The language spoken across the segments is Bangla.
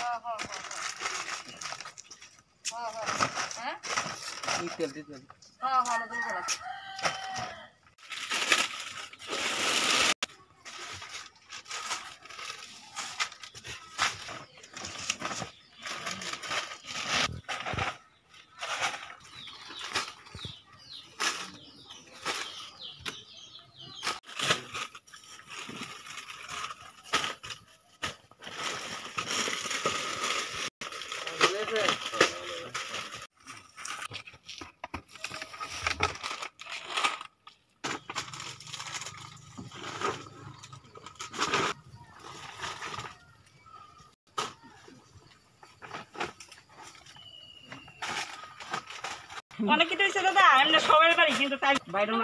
हाँ हाँ हाँ हाँ हाँ অনেক কিছু হয়েছে দাদা এমনি সবাই বাড়ি কিন্তু তাই বাইরে না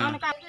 অনেক আগে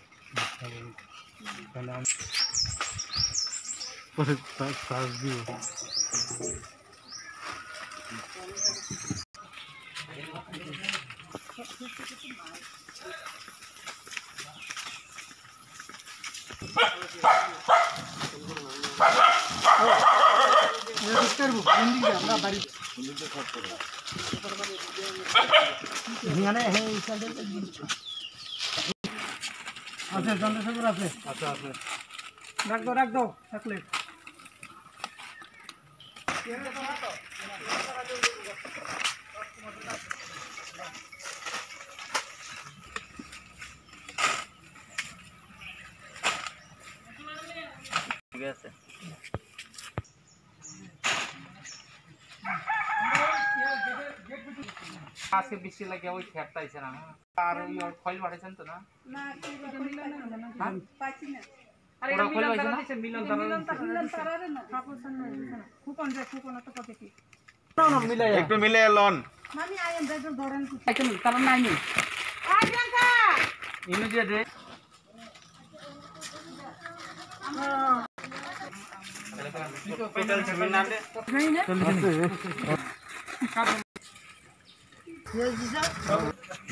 अच्छा उनका नाम पर सास भी हो हिंगाने है इस साइड আছে চন্দ্রশেখর আছে। আচ্ছা আছে। রাখ দাও রাখ দাও থাকলে। ঠিক আছে আজকে বৃষ্টি লাগে ওই খেপটা আইছে না। আর ওই খৈল বাড়াইছেন তো না? আরে ওরা মিলন তারা একটু মিলে লন। মামি আইন ধরেন তারা নাই নি।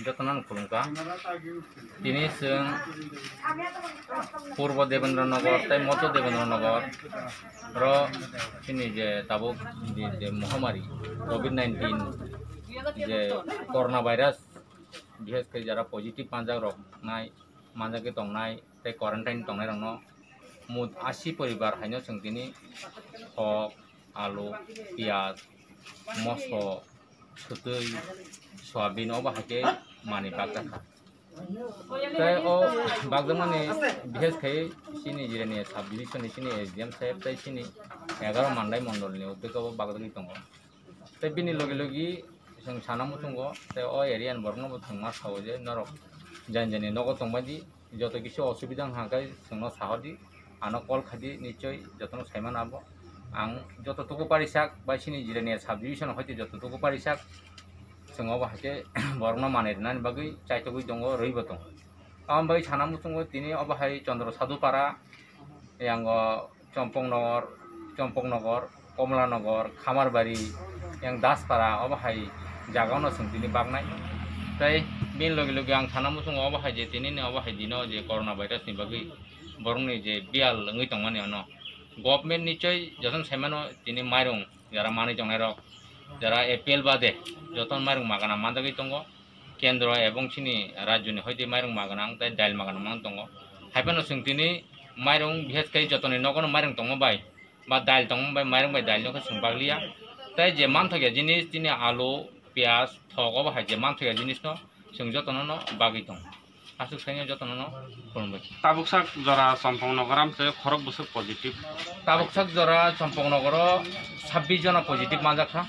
যে তোমার খুলকা তিনি সং পূর্ব দেবেন্দ্রনগর তাই মত দেবেন্দ্রনগর রিনি যে তাবক যে মহামারী কোভিড নাইন্টিন যে করোনা ভাইরাস বিশেষকে যারা পজিটিভ পাঞ্জাক রকনাই মানজাকে দমনাই তাই কোয়ারেন্টাইন দমাই রকম মুদ আশি পরিবার হাইন সঙ্গিনী হক আলু পিঁয়াজ মশক শুধুই সোয়াবিনও বাহাকে মানে বাগদা খা তাই ও বাগদা মানে বিশেষ খাই চিনি জিরানি সাব ডিভিশন চিনি এস ডি এম সাহেব তাই চিনি। এগারো মান্ডাই মন্ডলনি উদ্যোগ বাগদানি দङ তাই বিনি লগে লগি जों सानामबो दङ তাই ও এরিয়ান বর্ণবো থাকমা খাব যে নরক। জান জানি নগদ দंबादि যত কিছু অসুবিধা হাঁকাই जोंनाव সাহদি আনো কল খাদি নিশ্চয় যত্ন সাইমান আবো आं जतटुकु पारिसाक बासिनि जिरायनाया साब डिभिसन हयते जतटुकु पारिसाक जोङो बाहायसे बरनो मानिरनानै बागै चाइटगै दङ रैबो दङ ओमफ्राय साना मुसुङो दिनै अबाहाय चन्द्र साधुपारा आङो चम्पंनगर चम्पंनगर कमलानगर खामारबारि आं दासपारा अबाहाय जागावनो जों दिनै बागनाय ओमफ्राय बेनि लगे लगे आं साना मुसुङो अबाहाय जे दिनैनो अबाहाय दिनो जे कर'ना भाइरासनि बागै बरंनि जे बियाल लोङै दंमोन न' গভর্নমেন্ট নিশ্চয়ই যতন সেমান তিনি মাইরং, যারা মানি জনাইরক যারা এপিএল বাদে যতন মাইরং মাগানা, মান্দাগি দঙ্গ কেন্দ্র এবং সিনি রাজ্যনি হয়তো মাইরং মাগানা তাই ডাইল মাগানা মান দঙ্গ হাইফানো সিং তিনি মাইরং বিশেষকৈ যতনে নগণ মাইরং দঙ্গ বাই, বা ডাইল দঙ্গ বাই, মাইরং বাই ডাইল নখে সুবাগলিয়া তাই যে মান থাকে জিনিস, তিনি আলু, পেঁয়াজ থক বা হাই যে মান থাকে জিনিস ন, সিং যতন বাগি দঙ্গ আশুক সাইনে যত্ন করবে তাবুক শাক জরা চম্পকনগর আমছে খরক বছর পজিটিভ তাবুক শাক জরা চম্পকনগর ছাব্বিশ জন পজিটিভ মাজাক হ্যাঁ,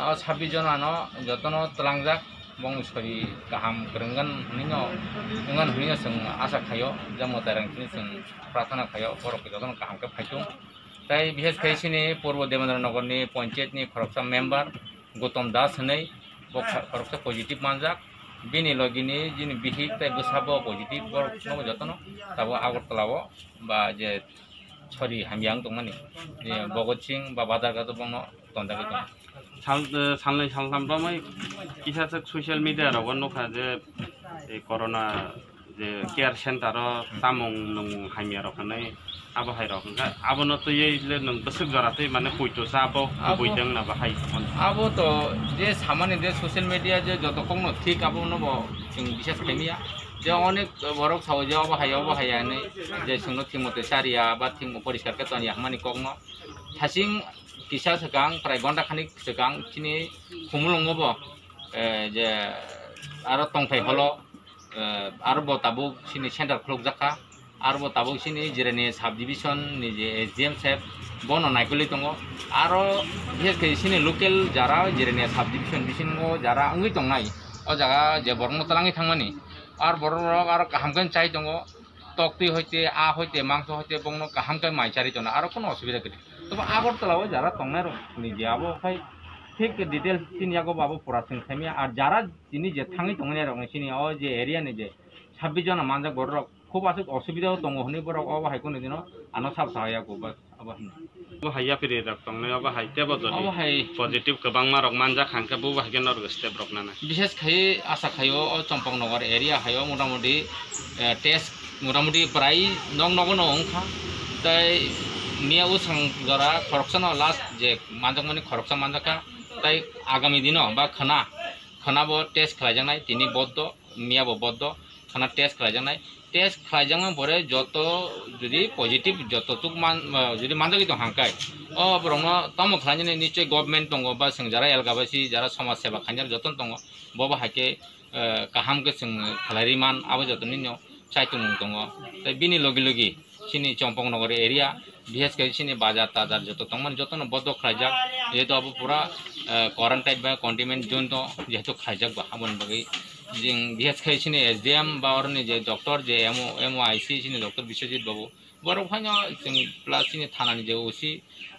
আর ছাব্বিশ জন আন যত্ন তলাংজাক বং সই গাহাম গ্রঙ্গন হিন গঙ্গন হিন সং আশা খাইও যা মতারাংখিনি সং প্রার্থনা খাইও বরক যত্ন গাহামকে ফাইতুম তাই বিশেষ খাইছিনি পূর্ব দেবেন্দ্রনগরনি পঞ্চায়েতনি খরকসা মেম্বার গৌতম দাস হই খরকসা পজিটিভ মানজাক bini logini jin bihik tai gusabo positif gor no jotno tabo agor talabo ba je ছড়ি হামিয়াং তোমানি ভগৎ সিং বা বাজার গাত বং তন্দা গাত সাল সালनै সালथामबामै किसासक सोशल मिडिया रव नखा जे ए कोरोना जे केयर सेन्टार तामङ नङ हामिया रखनै আব হাই রকম আব না তো ইয়ে নসিব জরাতে মানে পইতো আব বৈদ্যাং না বাহাই আব তো যে সামান্য যে সোশ্যাল মিডিয়া যে যত কম ঠিক আব নব বিশেষ খেমিয়া যে অনেক বরক সব যে অব হাই অব হাই আনে যে সঙ্গে ঠিক মতে সারিয়া বা ঠিক পরিষ্কার কে তানি আমানি কম সাসিং কিসা সকাং প্রায় গন্ডা খানি সকাং চিনি খুমুল যে আরো টংফাই হলো আরো বতাবো চিনি সেন্টার ক্লোক জাকা आरो मोताबिकसिनि जेरेनि साब डिभिसन निजे एस डि एम साहेब बनो नायकलि दङ आरो बिसेसकै सिनि लकेल जारा जेरेनि साब डिभिसन बिसिनिखौ जारा ओंगै दंनाय अ जागा जे बरं मतालाङै थांमानि आरो बरं आरो गाहामखौनो चाय दङ তক্তি হইতে, আ হইতে, মাংস হইতে বগ্ন কাহামকে মাইচারি তো না আর কোনো অসুবিধা করি তবে আগরতলাও যারা তংনার নিজে আবো ভাই ঠিক ডিটেলস চিনি আগো বাবু পড়াশোনা থামি আর যারা চিনি যে থাঙি তংনার চিনি ও যে এরিয়া নিজে ছাব্বিশ জন মানজা গড় খুব আসুক অসুবিধাও দङ হনি বড় অব হাইকোনি দিন আনো সাব সাহায়াকো বা আবো হাইয়া ফিরে রক তংনাই অবা হাইতে বজরি অব হাই পজিটিভ গোबां মারক মানজা খানকা বু বাহাগেন নরগ স্টেপ রক নানা। বিশেষ খাই আশা খাইও ও চম্পকনগর এরিয়া হাইও মোটামুটি টেস্ট মোটামুটি প্রায় নং নগন অংখা তাই নিয়াও সাং যারা খরকসান লাস্ট যে মানজাক মানে খরকসা মানজাকা তাই আগামী দিন বা খানা খানাবো টেস্ট খাইজানাই তিনি বদ্ধ মিয়াবো বদ্ধ খানা টেস্ট খাইজানাই टेस्ट खाजा पर जो जो पजिटिव जत तुक मान मान लगे तो हाँकाय अब्रम्ह तम खाजाने निश्चय गवर्नमेंट दंग जरा एलगासी जरा समाज सेवा खाजार जतन दंग बब हाके कहम के खेलारी मान आब जो सैतम दंग बी लगे लगे सिनी चम्पंग नगर एरिया विशेषकरी बाज़ार तजार जो दंग मैं जतन बद्ध खाजा जेहतु अब पूरा क्वारंटाइन कंटेनमेंट जो दो जेहतु खाजा हाँ যেন ভি এস কে সিনে এস ডি এম বা অরনি যে ডক্টর যে এম এম আই সি সিনে ডক্টর বিশ্বজিৎ বাবু বরফান যেন প্লাস সিনে থানানি যে ও সি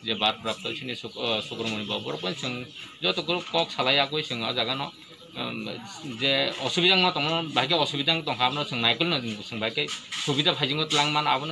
যে বার প্রাপ্ত সুক্রমণি বাবু বরফান সিং যত গ্রুপ কক সালাই আগুই সিং জাগা যে অসুবিধা নয় তোমার ভাগ্য অসুবিধা তো আপনার সিং নাইকল সুবিধা ভাইজিং লাংমান আবার